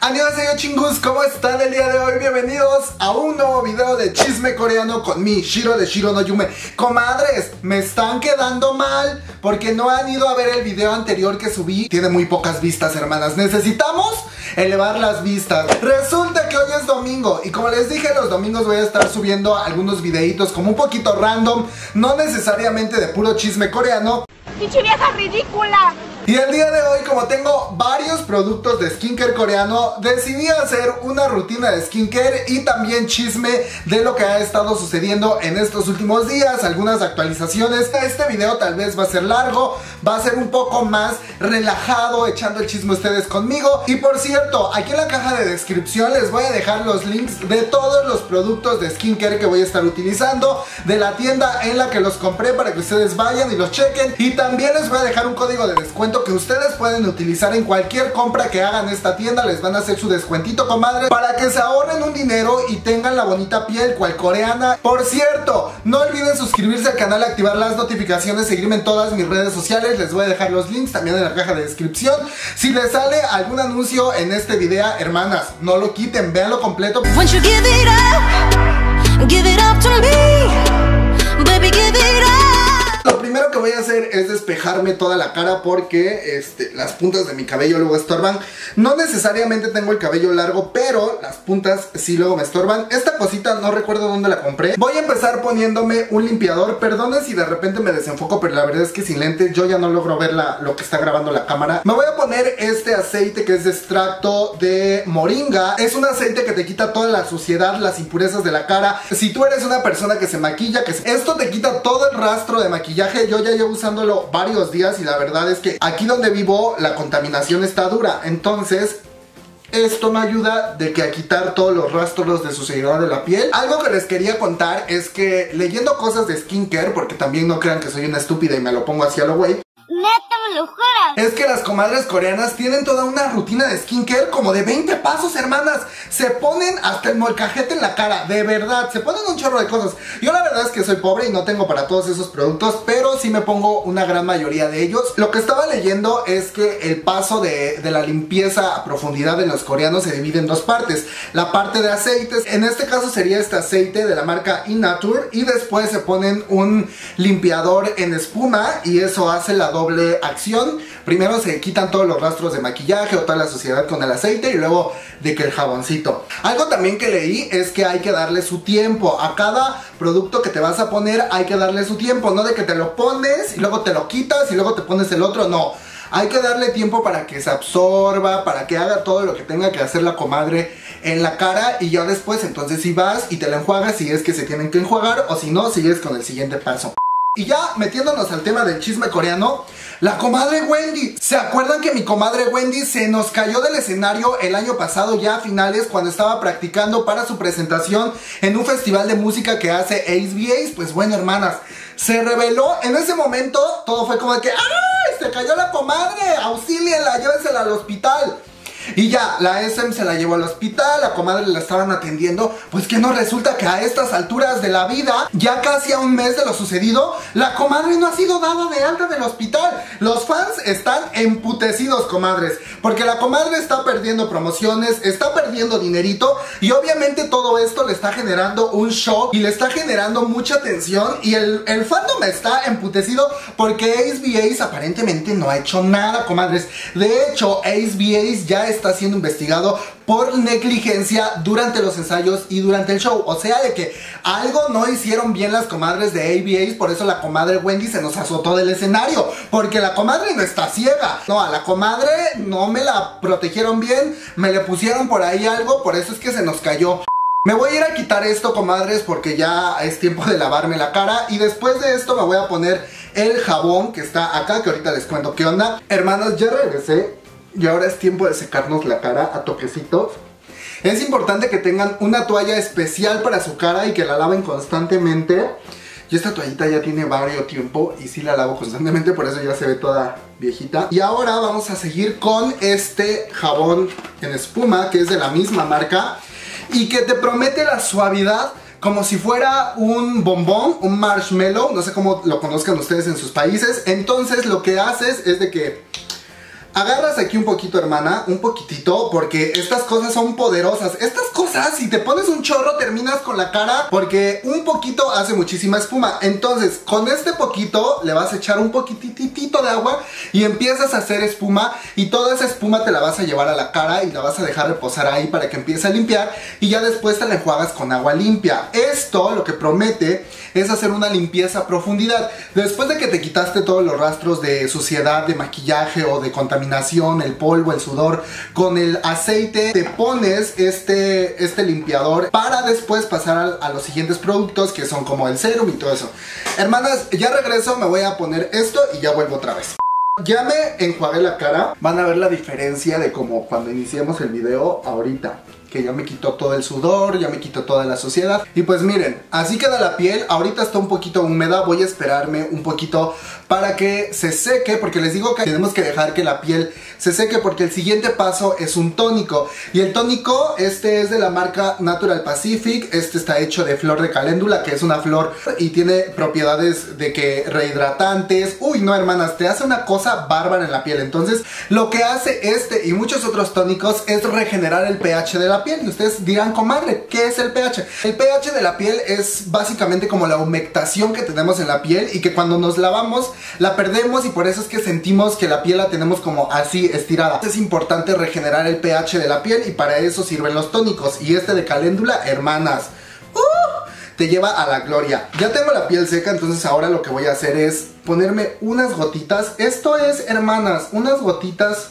Annyeonghaseyo chingus, ¿cómo están el día de hoy? Bienvenidos a un nuevo video de chisme coreano con mi Shiro de Shiro no Yume. Comadres, me están quedando mal porque no han ido a ver el video anterior que subí. Tiene muy pocas vistas, hermanas. Necesitamos elevar las vistas. Resulta que hoy es domingo y como les dije, los domingos voy a estar subiendo algunos videitos como un poquito random No necesariamente de puro chisme coreano. ¡Pinche vieja ridícula! Y el día de hoy, como tengo varios productos de skincare coreano, decidí hacer una rutina de skincare y también chisme de lo que ha estado sucediendo en estos últimos días, algunas actualizaciones. Este video tal vez va a ser largo, va a ser un poco más relajado, echando el chisme ustedes conmigo. Y por cierto, aquí en la caja de descripción les voy a dejar los links de todos los productos de skincare que voy a estar utilizando, de la tienda en la que los compré para que ustedes vayan y los chequen. Y también les voy a dejar un código de descuento que ustedes pueden utilizar en cualquier compra que hagan esta tienda. Les van a hacer su descuentito, comadre, para que se ahorren un dinero y tengan la bonita piel cual coreana. Por cierto, no olviden suscribirse al canal, activar las notificaciones, seguirme en todas mis redes sociales. Les voy a dejar los links también en la caja de descripción. Si les sale algún anuncio en este video, hermanas, no lo quiten, véanlo completo. Lo primero que voy a hacer es despejarme toda la cara porque este, las puntas de mi cabello luego estorban. No necesariamente tengo el cabello largo, pero las puntas sí luego me estorban. Esta cosita no recuerdo dónde la compré. Voy a empezar poniéndome un limpiador. Perdonen si de repente me desenfoco, pero la verdad es que sin lentes yo ya no logro ver lo que está grabando la cámara. Me voy a poner este aceite que es de extracto de moringa. Es un aceite que te quita toda la suciedad, las impurezas de la cara. Si tú eres una persona que se maquilla, que esto te quita todo el rastro de maquillaje yo ya llevo usándolo varios días y la verdad es que aquí donde vivo la contaminación está dura. Entonces esto me ayuda de que a quitar todos los rastros de suciedad de la piel. Algo que les quería contar es que leyendo cosas de skincare, porque también no crean que soy una estúpida y me lo pongo así a lo güey. Es que las comadres coreanas tienen toda una rutina de skincare como de 20 pasos, hermanas. Se ponen hasta el molcajete en la cara, de verdad. Se ponen un chorro de cosas. Yo la verdad es que soy pobre y no tengo para todos esos productos, pero sí me pongo una gran mayoría de ellos. Lo que estaba leyendo es que el paso de, de la limpieza a profundidad de los coreanos se divide en dos partes. La parte de aceites, en este caso sería este aceite de la marca Inature y después se ponen un limpiador en espuma y eso hace la doble acción. Primero se quitan todos los rastros de maquillaje o toda la suciedad con el aceite y luego de que el jaboncito. Algo también que leí es que hay que darle su tiempo. A cada producto que te vas a poner hay que darle su tiempo. No de que te lo pones y luego te lo quitas y luego te pones el otro. No. Hay que darle tiempo para que se absorba, para que haga todo lo que tenga que hacer la comadre en la cara y ya después entonces si vas y te la enjuagas si es que se tienen que enjuagar o si no sigues con el siguiente paso. Y ya metiéndonos al tema del chisme coreano, la comadre Wendy. ¿Se acuerdan que mi comadre Wendy se nos cayó del escenario el año pasado ya a finales cuando estaba practicando para su presentación en un festival de música que hace Ace Ace? Pues bueno, hermanas, se reveló en ese momento, todo fue como de que ¡ay! Se cayó la comadre, auxílienla, llévensela al hospital. Y ya, la SM se la llevó al hospital, la comadre la estaban atendiendo. Pues que no resulta que a estas alturas de la vida, ya casi a un mes de lo sucedido, la comadre no ha sido dada de alta del hospital. Los fans están emputecidos, comadres, porque la comadre está perdiendo promociones, está perdiendo dinerito y obviamente todo esto le está generando un shock y le está generando mucha tensión y el, el fandom está emputecido porque Ace aparentemente no ha hecho nada, comadres. De hecho, Ace ya está siendo investigado por negligencia durante los ensayos y durante el show. O sea, de que algo no hicieron bien las comadres de ABAs, por eso la comadre Wendy se nos azotó del escenario. Porque la comadre no está ciega. No, a la comadre no me la protegieron bien, me le pusieron por ahí algo, por eso es que se nos cayó. Me voy a ir a quitar esto, comadres, porque ya es tiempo de lavarme la cara. Y después de esto me voy a poner el jabón que está acá, que ahorita les cuento qué onda. Hermanos, ya regresé y ahora es tiempo de secarnos la cara a toquecitos. Es importante que tengan una toalla especial para su cara y que la laven constantemente. Y esta toallita ya tiene varios tiempo y sí la lavo constantemente, por eso ya se ve toda viejita. Y ahora vamos a seguir con este jabón en espuma, que es de la misma marca y que te promete la suavidad como si fuera un bombón, un marshmallow, no sé cómo lo conozcan ustedes en sus países. Entonces lo que haces es de que Agarras aquí un poquito, hermana, un poquitito, porque estas cosas son poderosas. Estas cosas, si te pones un chorro, terminas con la cara, porque un poquito hace muchísima espuma. Entonces, con este poquito, le vas a echar un poquititito de agua y empiezas a hacer espuma. Y toda esa espuma te la vas a llevar a la cara y la vas a dejar reposar ahí para que empiece a limpiar. Y ya después te la enjuagas con agua limpia. Esto lo que promete es hacer una limpieza a profundidad. Después de que te quitaste todos los rastros de suciedad, de maquillaje o de contaminación, el polvo, el sudor, con el aceite te pones este, este limpiador para después pasar a, a los siguientes productos que son como el serum y todo eso. Hermanas, ya regreso, me voy a poner esto y ya vuelvo otra vez. Ya me enjuagué la cara, van a ver la diferencia de como cuando iniciamos el video ahorita que ya me quitó todo el sudor, ya me quitó toda la suciedad. Y pues miren, así queda la piel. Ahorita está un poquito húmeda, voy a esperarme un poquito para que se seque, porque les digo que tenemos que dejar que la piel se seque porque el siguiente paso es un tónico. Y el tónico, este es de la marca Natural Pacific, este está hecho de flor de caléndula, que es una flor y tiene propiedades de que rehidratantes. Uy, no hermanas, te hace una cosa bárbara en la piel. Entonces, lo que hace este y muchos otros tónicos es regenerar el pH de la piel. Y ustedes dirán, comadre, ¿qué es el pH? El pH de la piel es básicamente como la humectación que tenemos en la piel y que cuando nos lavamos la perdemos y por eso es que sentimos que la piel la tenemos como así estirada. Es importante regenerar el pH de la piel y para eso sirven los tónicos. Y este de caléndula, hermanas, ¡uh! te lleva a la gloria. Ya tengo la piel seca, entonces ahora lo que voy a hacer es ponerme unas gotitas. Esto es, hermanas, unas gotitas,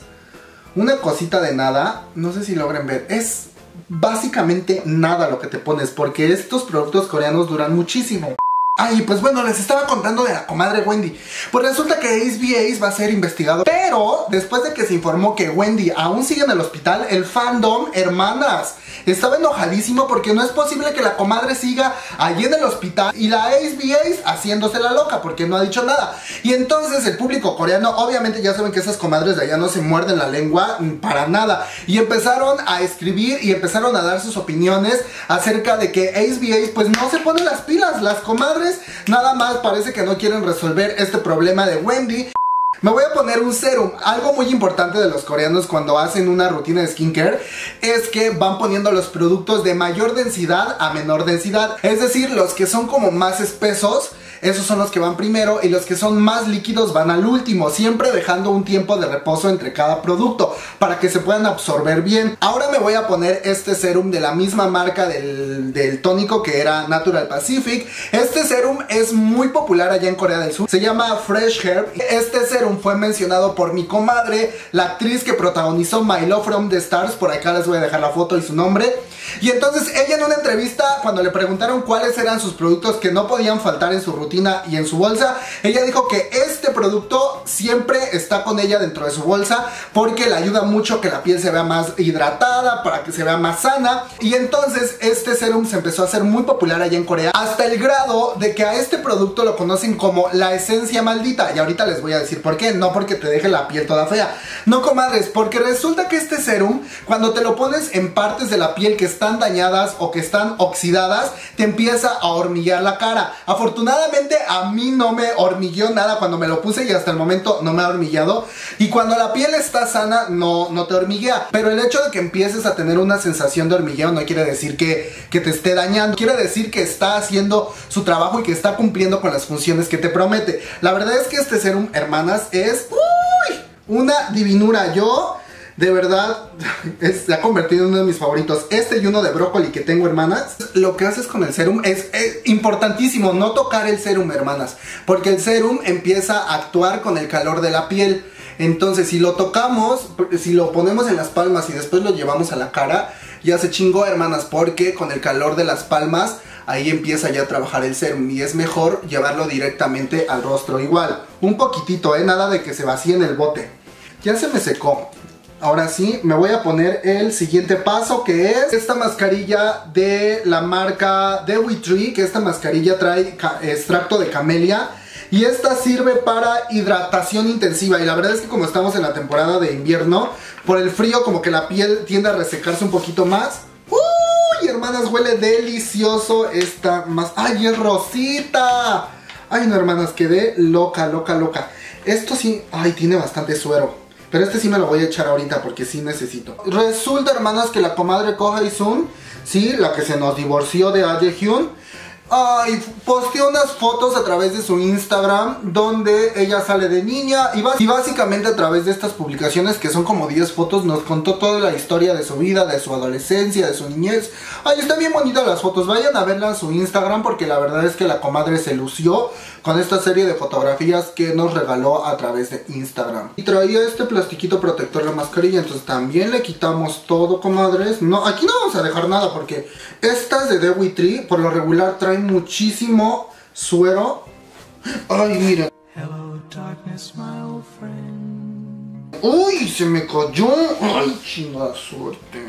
una cosita de nada. No sé si logren ver. Es básicamente nada lo que te pones porque estos productos coreanos duran muchísimo. Ay, pues bueno, les estaba contando de la comadre Wendy. Pues resulta que Ace v Ace va a ser investigado. Pero después de que se informó que Wendy aún sigue en el hospital, el fandom, hermanas, estaba enojadísimo porque no es posible que la comadre siga allí en el hospital y la Ace haciéndose la loca porque no ha dicho nada. Y entonces el público coreano, obviamente ya saben que esas comadres de allá no se muerden la lengua para nada. Y empezaron a escribir y empezaron a dar sus opiniones acerca de que Ace pues no se pone las pilas, las comadres nada más parece que no quieren resolver este problema de Wendy. Me voy a poner un serum. Algo muy importante de los coreanos cuando hacen una rutina de skincare es que van poniendo los productos de mayor densidad a menor densidad. Es decir, los que son como más espesos esos son los que van primero y los que son más líquidos van al último, siempre dejando un tiempo de reposo entre cada producto para que se puedan absorber bien. Ahora me voy a poner este serum de la misma marca del, tónico que era Natural Pacific. Este serum es muy popular allá en Corea del Sur, se llama Fresh Hair. Este serum fue mencionado por mi comadre, la actriz que protagonizó My Love from the Stars, por acá les voy a dejar la foto y su nombre. Y entonces ella en una entrevista, cuando le preguntaron cuáles eran sus productos que no podían faltar en su rutina y en su bolsa, ella dijo que este producto siempre está con ella dentro de su bolsa porque le ayuda mucho que la piel se vea más hidratada, para que se vea más sana. Y entonces este serum se empezó a hacer muy popular allá en Corea hasta el grado de que a este producto lo conocen como la esencia maldita. Y ahorita les voy a decir por qué. No porque te deje la piel toda fea. No comadres, porque resulta que este serum, cuando te lo pones en partes de la piel que están dañadas o que están oxidadas, te empieza a hormiguear la cara. Afortunadamente a mí no me hormigueó nada cuando me lo puse y hasta el momento no me ha hormigueado. Y cuando la piel está sana, no, no te hormiguea. Pero el hecho de que empieces a tener una sensación de hormigueo no quiere decir que, que te esté dañando. Quiere decir que está haciendo su trabajo y que está cumpliendo con las funciones que te promete. La verdad es que este serum, hermanas, es... Una divinura. Yo de verdad, se ha convertido en uno de mis favoritos. Este y uno de brócoli que tengo, hermanas. Lo que haces con el serum es, es, importantísimo no tocar el serum, hermanas. Porque el serum empieza a actuar con el calor de la piel. Entonces, si lo tocamos, si lo ponemos en las palmas y después lo llevamos a la cara, ya se chingó, hermanas. Porque con el calor de las palmas, ahí empieza ya a trabajar el serum. Y es mejor llevarlo directamente al rostro. Igual, un poquitito, ¿eh? Nada de que se vacíe en el bote. Ya se me secó. Ahora sí, me voy a poner el siguiente paso que es esta mascarilla de la marca Dewy Tree, que esta mascarilla trae extracto de camelia y esta sirve para hidratación intensiva y la verdad es que como estamos en la temporada de invierno, por el frío como que la piel tiende a resecarse un poquito más. ¡Uy, hermanas! Huele delicioso esta más... ¡Ay, es rosita! Ay, no, hermanas, quedé loca, loca, loca. Esto sí, ay, tiene bastante suero. Pero este sí me lo voy a echar ahorita porque sí necesito. Resulta, hermanas, que la comadre Kohei Sun, sí, la que se nos divorció de Aye Hyun, Ay, posteó unas fotos a través de su Instagram donde ella sale de niña y, y, básicamente a través de estas publicaciones que son como 10 fotos nos contó toda la historia de su vida, de su adolescencia, de su niñez. Ay, están bien bonitas las fotos, vayan a verla en su Instagram porque la verdad es que la comadre se lució con esta serie de fotografías que nos regaló a través de Instagram. Y traía este plastiquito protector la mascarilla, entonces también le quitamos todo, comadres. No, aquí no vamos a dejar nada porque estas de Dewi Tree por lo regular traen muchísimo suero. Ay, mira. Uy, se me cayó. Ay, chingada suerte.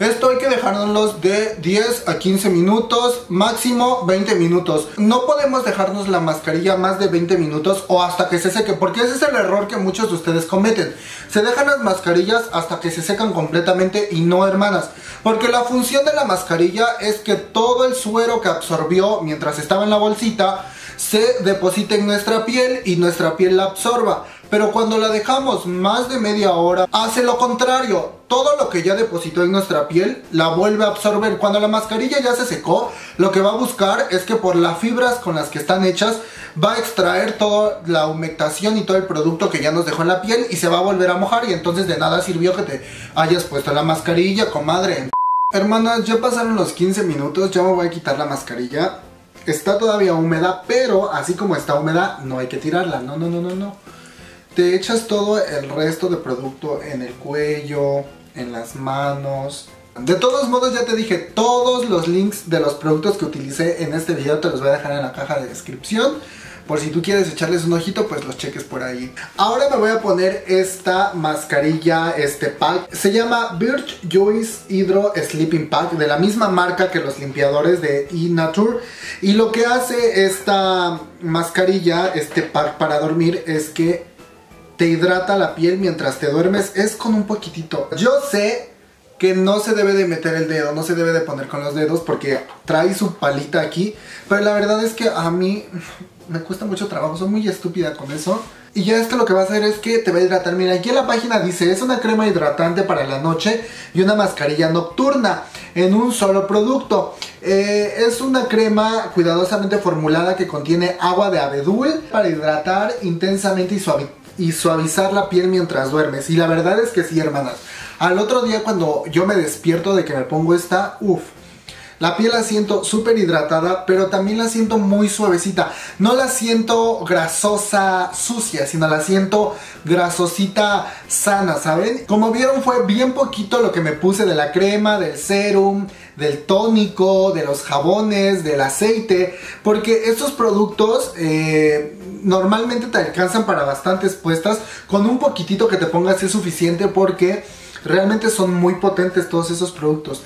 Esto hay que dejárnoslos de 10 a 15 minutos, máximo 20 minutos. No podemos dejarnos la mascarilla más de 20 minutos o hasta que se seque, porque ese es el error que muchos de ustedes cometen. Se dejan las mascarillas hasta que se secan completamente y no hermanas. Porque la función de la mascarilla es que todo el suero que absorbió mientras estaba en la bolsita se deposita en nuestra piel y nuestra piel la absorba. Pero cuando la dejamos más de media hora, hace lo contrario. Todo lo que ya depositó en nuestra piel la vuelve a absorber. Cuando la mascarilla ya se secó, lo que va a buscar es que por las fibras con las que están hechas, va a extraer toda la humectación y todo el producto que ya nos dejó en la piel y se va a volver a mojar. Y entonces de nada sirvió que te hayas puesto la mascarilla, comadre. Hermanas, ya pasaron los 15 minutos, ya me voy a quitar la mascarilla. Está todavía húmeda, pero así como está húmeda, no hay que tirarla. No, no, no, no, no te echas todo el resto de producto en el cuello, en las manos. De todos modos ya te dije, todos los links de los productos que utilicé en este video te los voy a dejar en la caja de descripción. Por si tú quieres echarles un ojito, pues los cheques por ahí. Ahora me voy a poner esta mascarilla, este pack. Se llama Birch Joyce Hydro Sleeping Pack, de la misma marca que los limpiadores de E-Nature. Y lo que hace esta mascarilla, este pack para dormir, es que te hidrata la piel mientras te duermes es con un poquitito. Yo sé que no se debe de meter el dedo, no se debe de poner con los dedos porque trae su palita aquí, pero la verdad es que a mí me cuesta mucho trabajo, soy muy estúpida con eso. Y ya esto lo que va a hacer es que te va a hidratar. Mira, aquí en la página dice, es una crema hidratante para la noche y una mascarilla nocturna en un solo producto. Eh, es una crema cuidadosamente formulada que contiene agua de abedul para hidratar intensamente y suavizar y suavizar la piel mientras duermes. Y la verdad es que sí, hermanas. Al otro día cuando yo me despierto de que me pongo esta, uff. La piel la siento súper hidratada, pero también la siento muy suavecita. No la siento grasosa, sucia, sino la siento grasosita, sana, ¿saben? Como vieron fue bien poquito lo que me puse de la crema, del serum, del tónico, de los jabones, del aceite, porque estos productos eh, normalmente te alcanzan para bastantes puestas, con un poquitito que te pongas es suficiente porque realmente son muy potentes todos esos productos.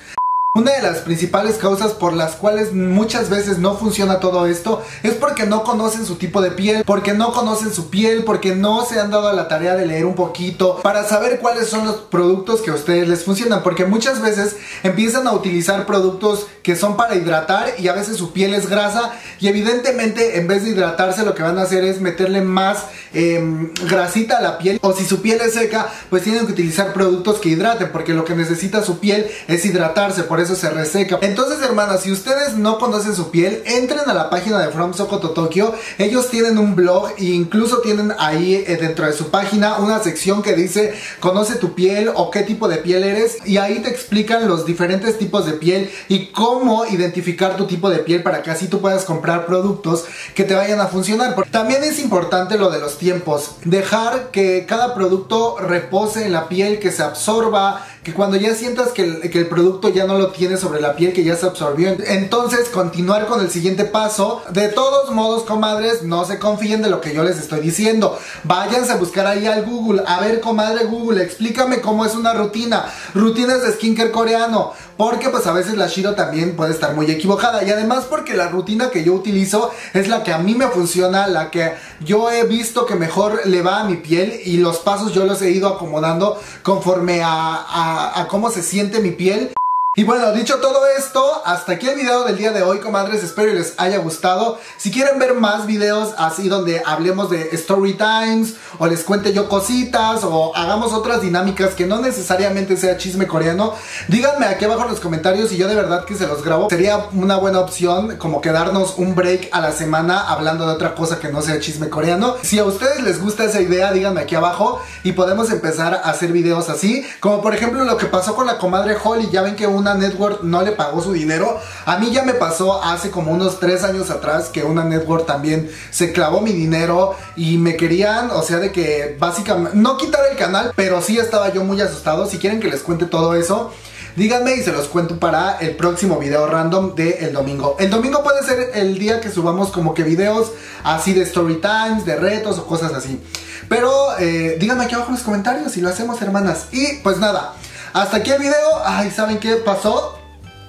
Una de las principales causas por las cuales muchas veces no funciona todo esto es porque no conocen su tipo de piel, porque no conocen su piel, porque no se han dado a la tarea de leer un poquito para saber cuáles son los productos que a ustedes les funcionan, porque muchas veces empiezan a utilizar productos que son para hidratar y a veces su piel es grasa y evidentemente en vez de hidratarse lo que van a hacer es meterle más em, grasita a la piel o si su piel es seca pues tienen que utilizar productos que hidraten porque lo que necesita su piel es hidratarse, eso se reseca. Entonces, hermanas, si ustedes no conocen su piel, entren a la página de From Sokoto Tokyo. Ellos tienen un blog e incluso tienen ahí eh, dentro de su página una sección que dice conoce tu piel o qué tipo de piel eres y ahí te explican los diferentes tipos de piel y cómo identificar tu tipo de piel para que así tú puedas comprar productos que te vayan a funcionar. También es importante lo de los tiempos, dejar que cada producto repose en la piel, que se absorba, que cuando ya sientas que el, producto ya no lo tiene sobre la piel, que ya se absorbió, entonces continuar con el siguiente paso. De todos modos, comadres, no se confíen de lo que yo les estoy diciendo. Váyanse a buscar ahí al Google. A ver, comadre Google, explícame cómo es una rutina. Rutinas de skincare coreano. Porque pues a veces la Shiro también puede estar muy equivocada. Y además porque la rutina que yo utilizo es la que a mí me funciona, la que yo he visto que mejor le va a mi piel. Y los pasos yo los he ido acomodando conforme a a, cómo se siente mi piel. Y bueno, dicho todo esto, hasta aquí el video del día de hoy, comadres. Espero que les haya gustado. Si quieren ver más videos así donde hablemos de story times, o les cuente yo cositas, o hagamos otras dinámicas que no necesariamente sea chisme coreano, díganme aquí abajo en los comentarios y yo de verdad que se los grabo. Sería una buena opción como quedarnos un break a la semana hablando de otra cosa que no sea chisme coreano. Si a ustedes les gusta esa idea, díganme aquí abajo y podemos empezar a hacer videos así. Como por ejemplo lo que pasó con la comadre Holly. Ya ven que un una network no le pagó su dinero. A mí ya me pasó hace como unos 3 años atrás que una network también se clavó mi dinero y me querían, o sea, de que básicamente, no quitar el canal, pero sí estaba yo muy asustado. Si quieren que les cuente todo eso, díganme y se los cuento para el próximo video random del el domingo. El domingo puede ser el día que subamos como que videos así de story times, de retos o cosas así. Pero eh, díganme aquí abajo en los comentarios si lo hacemos, hermanas. Y pues nada. Hasta aquí el video. Ay, ¿saben qué pasó?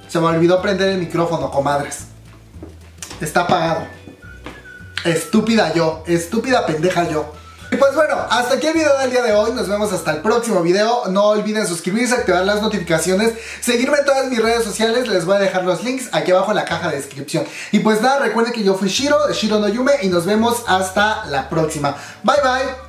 Se me olvidó prender el micrófono, comadres. Está apagado. Estúpida yo. Estúpida pendeja yo. Y pues bueno, hasta aquí el video del día de hoy. Nos vemos hasta el próximo video. No olviden suscribirse, activar las notificaciones, seguirme en todas mis redes sociales. Les voy a dejar los links aquí abajo en la caja de descripción. Y pues nada, recuerden que yo fui Shiro, Shiro no Yume, y nos vemos hasta la próxima. Bye bye.